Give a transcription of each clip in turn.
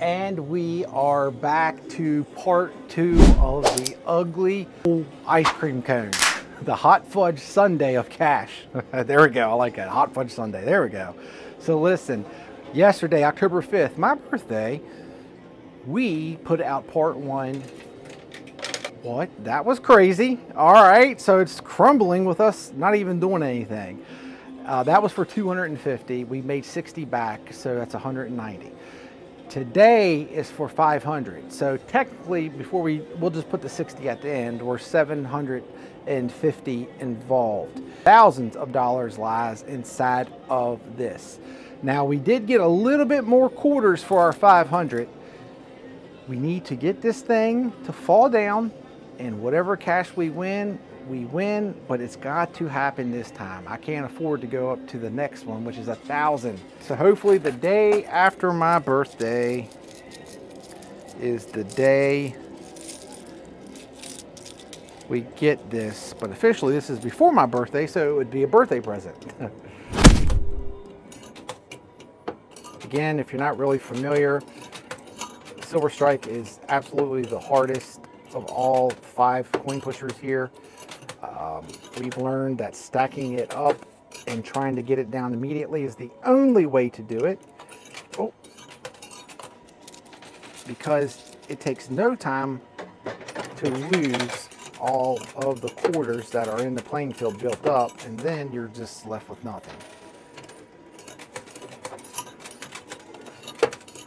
And we are back to part two of the ugly ice cream cone. The hot fudge sundae of cash. there we go. I like that. Hot fudge sundae. There we go. So listen, yesterday, October 5th, my birthday, we put out part one. What? That was crazy. All right. So it's crumbling with us not even doing anything. Uh, that was for 250. We made 60 back, so that's 190. Today is for 500. So technically, before we, we'll just put the 60 at the end, we're 750 involved. Thousands of dollars lies inside of this. Now we did get a little bit more quarters for our 500. We need to get this thing to fall down and whatever cash we win, we win, but it's got to happen this time. I can't afford to go up to the next one, which is a thousand. So hopefully the day after my birthday is the day we get this, but officially this is before my birthday, so it would be a birthday present. Again, if you're not really familiar, Silver Strike is absolutely the hardest of all five coin pushers here. Um, we've learned that stacking it up and trying to get it down immediately is the only way to do it. Oh. Because it takes no time to lose all of the quarters that are in the playing field built up and then you're just left with nothing.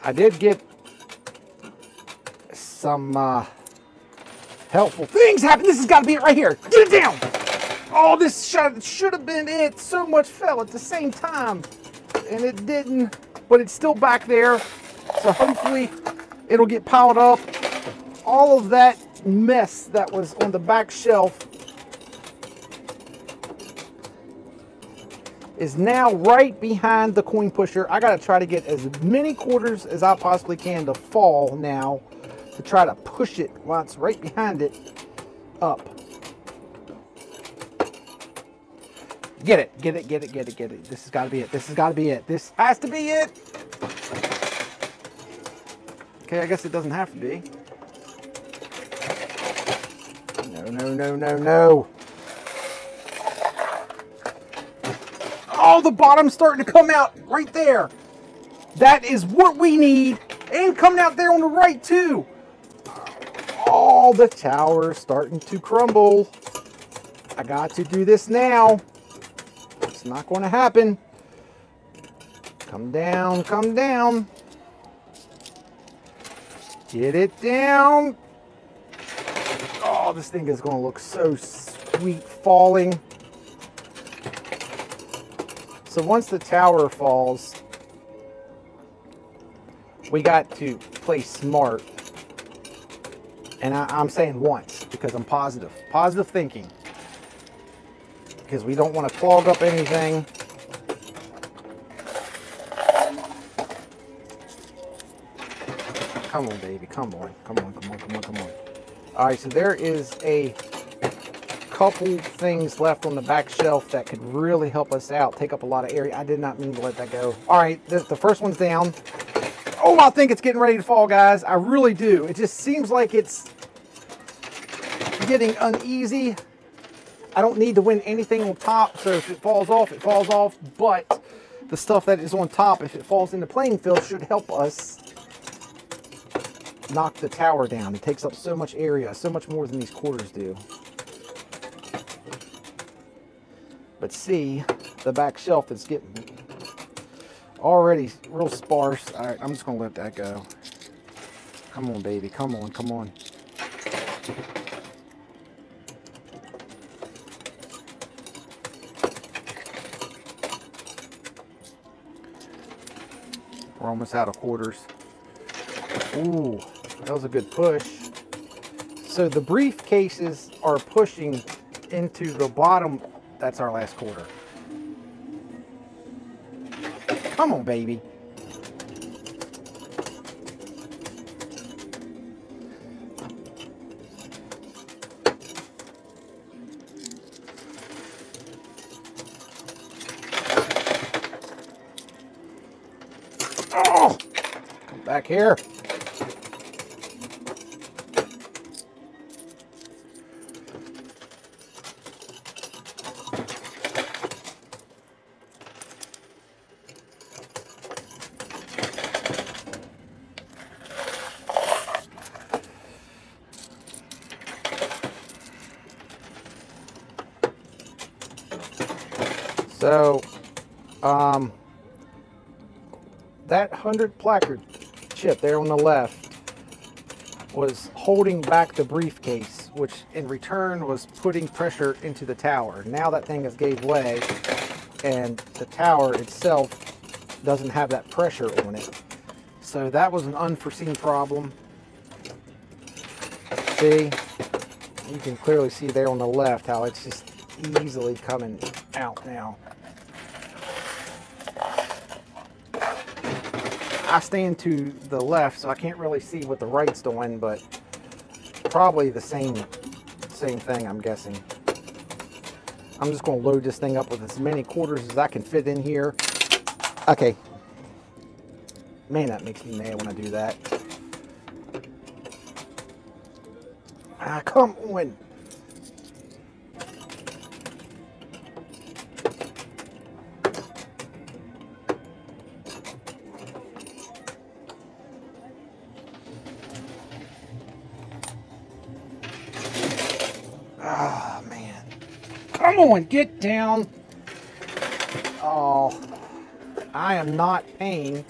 I did get some uh, helpful things happen. This has got to be it right here. Get it down. Oh, this should, have been it. So much fell at the same time. And it didn't, but it's still back there. So hopefully it'll get piled up. All of that mess that was on the back shelf is now right behind the coin pusher. I got to try to get as many quarters as I possibly can to fall now to try to push it while it's right behind it up. Get it, get it, get it, get it, get it. This has got to be it. This has got to be it. This has to be it. Okay, I guess it doesn't have to be. No, no, no, no, no. Oh, the bottom's starting to come out right there. That is what we need. And coming out there on the right, too all the towers starting to crumble. I got to do this now. It's not going to happen. Come down, come down. Get it down. Oh, this thing is going to look so sweet falling. So once the tower falls, we got to play smart and I, am saying once because I'm positive. Positive thinking. Because we don't want to clog up anything. Come on, baby. Come on. Come on, come on, come on, come on. All right, so there is a couple things left on the back shelf that could really help us out, take up a lot of area. I did not mean to let that go. All right, the, the first one's down. Oh, I think it's getting ready to fall, guys. I really do. It just seems like it's getting uneasy. I don't need to win anything on top, so if it falls off, it falls off. But the stuff that is on top, if it falls in the playing field, should help us knock the tower down. It takes up so much area, so much more than these quarters do. But see, the back shelf is getting already real sparse. All right, I'm just gonna let that go. Come on, baby, come on, come on. We're almost out of quarters. Ooh, that was a good push. So the briefcases are pushing into the bottom. That's our last quarter. Come on, baby. Oh! Come back here. 200 placard chip there on the left was holding back the briefcase, which in return was putting pressure into the tower. Now that thing has gave way and the tower itself doesn't have that pressure on it. So that was an unforeseen problem. See, you can clearly see there on the left how it's just easily coming out now. I stand to the left, so I can't really see what the right's doing, but probably the same same thing, I'm guessing. I'm just going to load this thing up with as many quarters as I can fit in here. Okay. Man, that makes me mad when I do that. Ah, come on. Come on, get down. Oh, I am not paying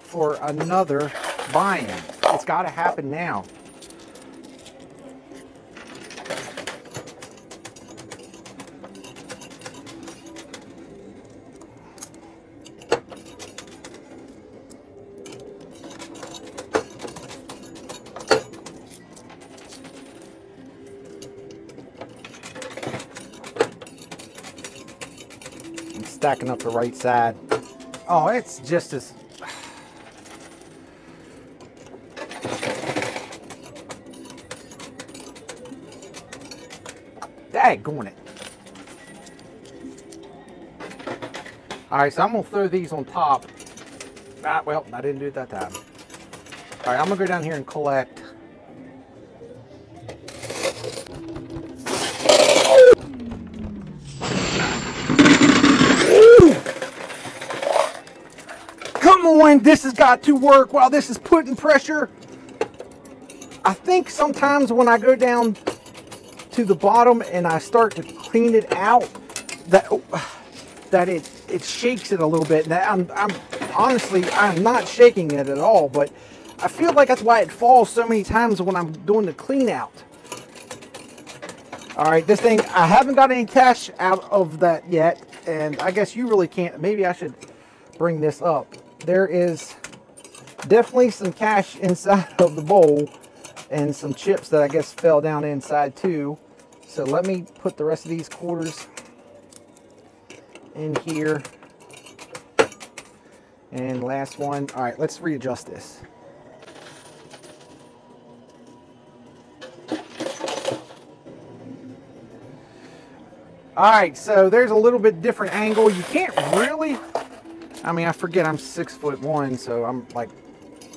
for another buy-in. It's got to happen now. Stacking up the right side. Oh, it's just as Daggone it. Alright, so I'm to throw these on top. Ah, well, I didn't do it that time. Alright, I'm going to go down here and collect. This has got to work while this is putting pressure. I think sometimes when I go down to the bottom and I start to clean it out, that that it it shakes it a little bit. Now I'm I'm honestly I'm not shaking it at all, but I feel like that's why it falls so many times when I'm doing the clean out. All right, this thing I haven't got any cash out of that yet, and I guess you really can't. Maybe I should bring this up. There is definitely some cash inside of the bowl and some chips that I guess fell down inside too. So let me put the rest of these quarters in here. And last one. All right, let's readjust this. All right, so there's a little bit different angle. You can't really, I mean, I forget I'm six foot one, so I'm like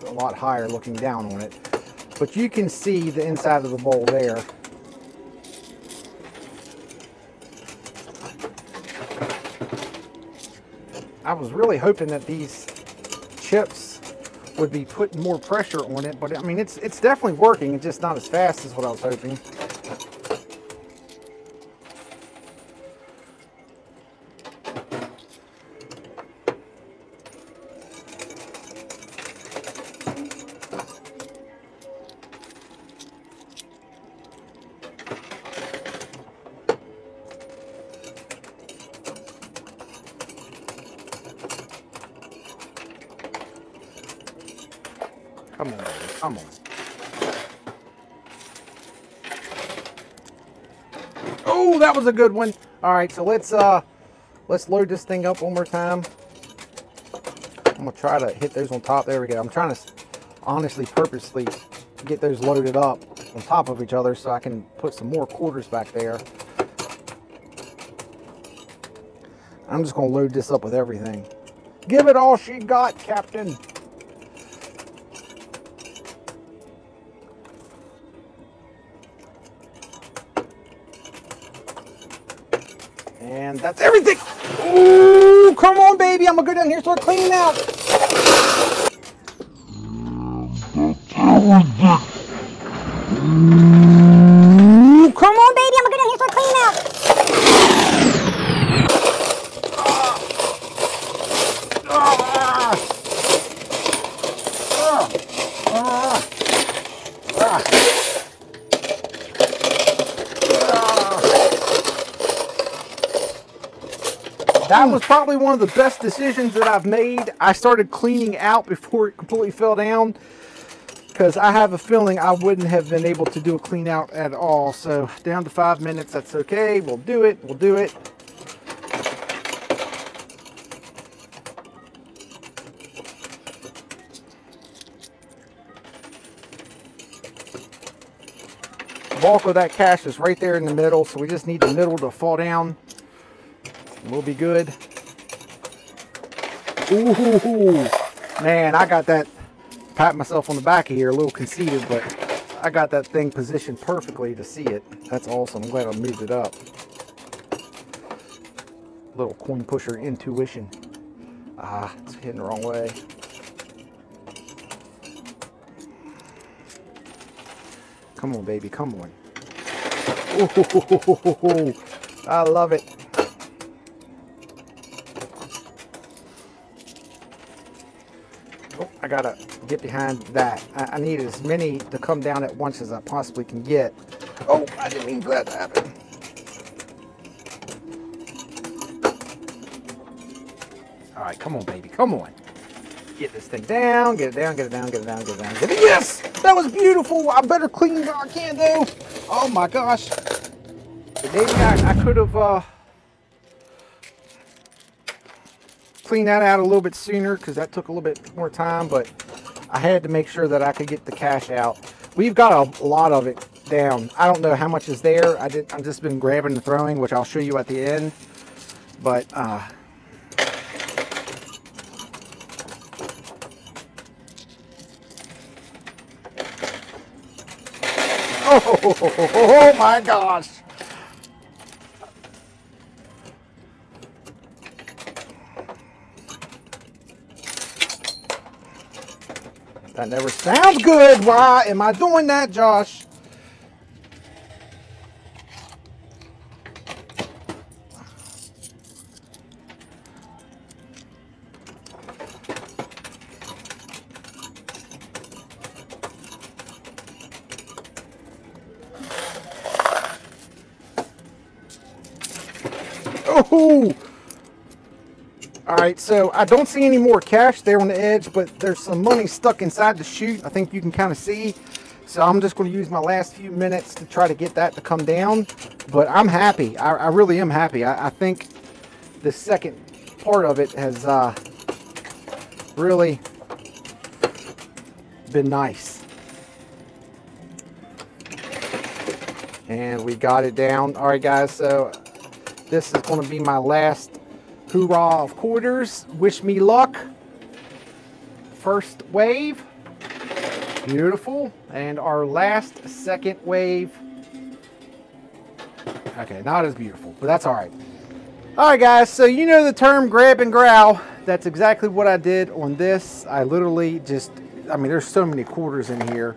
a lot higher looking down on it. But you can see the inside of the bowl there. I was really hoping that these chips would be putting more pressure on it, but I mean, it's it's definitely working. It's just not as fast as what I was hoping. Oh, that was a good one. All right, so let's uh let's load this thing up one more time. I'm gonna try to hit those on top. There we go. I'm trying to honestly purposely get those loaded up on top of each other so I can put some more quarters back there. I'm just gonna load this up with everything. Give it all she got, Captain. And that's everything. Ooh, come on, baby. I'm gonna go down here and start cleaning out. Ooh, come on, baby. I'm gonna go down here and start cleaning out. That was probably one of the best decisions that I've made. I started cleaning out before it completely fell down because I have a feeling I wouldn't have been able to do a clean out at all. So down to five minutes, that's okay. We'll do it, we'll do it. bulk of that cash is right there in the middle, so we just need the middle to fall down. We'll be good. Ooh, man, I got that, pat myself on the back of here, a little conceited, but I got that thing positioned perfectly to see it. That's awesome. I'm glad I moved it up. Little coin pusher intuition. Ah, it's hitting the wrong way. Come on, baby, come on. Ooh, I love it. Gotta get behind that. I, I, need as many to come down at once as I possibly can get. Oh, I didn't mean for that to happen. All right, come on, baby, come on. Get this thing down, get it down, get it down, get it down, get it down. Get it. Yes! That was beautiful. I better clean what I can do. Oh my gosh. Maybe I, I could have uh, cleaned that out a little bit sooner because that took a little bit more time, but I had to make sure that I could get the cash out. We've got a lot of it down. I don't know how much is there. I did, I've just been grabbing and throwing, which I'll show you at the end. But uh, Oh, my gosh. That never sounds good. Why am I doing that, Josh? Oh! All right, so I don't see any more cash there on the edge, but there's some money stuck inside the chute. I think you can kind of see. So I'm just going to use my last few minutes to try to get that to come down. But I'm happy. I, I really am happy. I, I, think the second part of it has uh, really been nice. And we got it down. All right, guys, so this is going to be my last hoorah of quarters. Wish me luck. First wave. Beautiful. And our last second wave. Okay, not as beautiful, but that's all right. All right, guys, so you know the term grab and growl. That's exactly what I did on this. I literally just, I mean, there's so many quarters in here.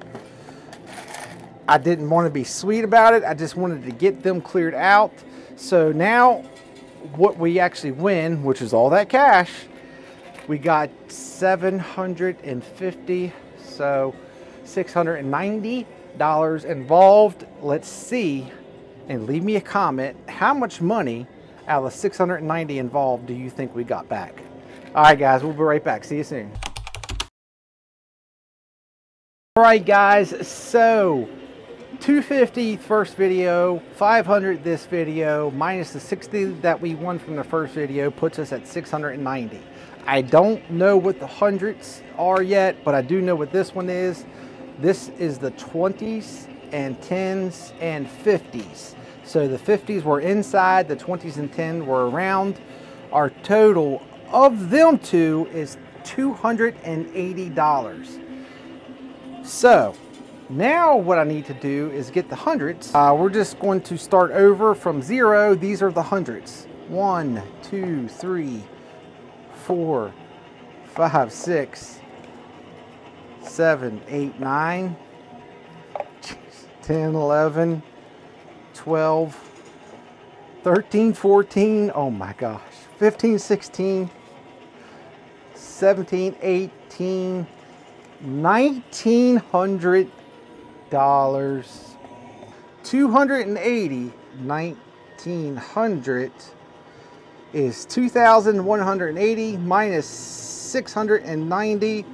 I didn't want to be sweet about it. I just wanted to get them cleared out. So now what we actually win, which is all that cash, we got 750, so $690 involved. Let's see, and leave me a comment, how much money out of the 690 involved do you think we got back? All right, guys, we'll be right back. See you soon. All right, guys, so 250 first video, 500 this video, minus the 60 that we won from the first video puts us at 690. I don't know what the hundreds are yet, but I do know what this one is. This is the 20s and 10s and 50s. So the 50s were inside, the 20s and 10s were around. Our total of them two is $280. So now what I need to do is get the hundreds. Uh, we're just going to start over from zero. These are the hundreds. One, two, three, four, five, six, seven, eight, nine, 10, 11, 12, 13, 14, oh my gosh, 15, 16, 17, 18, 1900 dollars 280 1900 is 2,180 minus 690.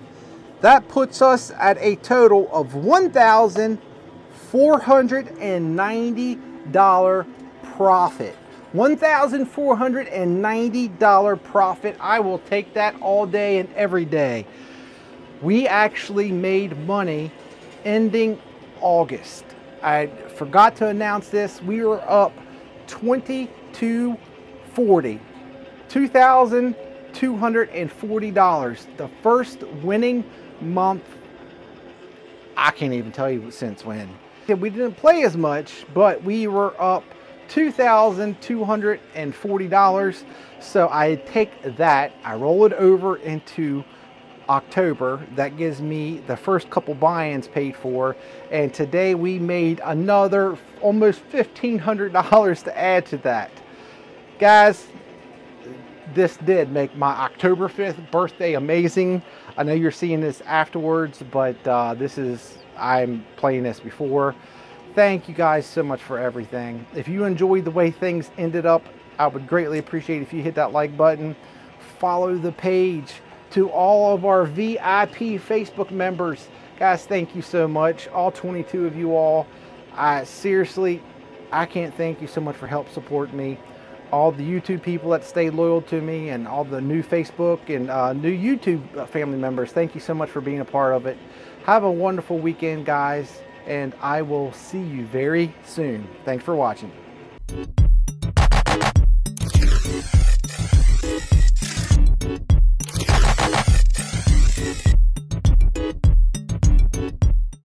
That puts us at a total of $1,490 profit. $1,490 profit. I will take that all day and every day. We actually made money ending August. I forgot to announce this. We were up 2240. $2,240. The first winning month, I can't even tell you since when. We didn't play as much, but we were up $2,240. So I take that, I roll it over into October. That gives me the first couple buy-ins paid for. And today we made another almost $1,500 to add to that. Guys, this did make my October 5th birthday amazing. I know you're seeing this afterwards, but uh, this is, I'm playing this before. Thank you guys so much for everything. If you enjoyed the way things ended up, I would greatly appreciate if you hit that like button. Follow the page to all of our VIP Facebook members. Guys, thank you so much. All 22 of you all. I seriously, I can't thank you so much for help support me. All the YouTube people that stay loyal to me and all the new Facebook and uh, new YouTube uh, family members, thank you so much for being a part of it. Have a wonderful weekend, guys, and I will see you very soon. Thanks for watching.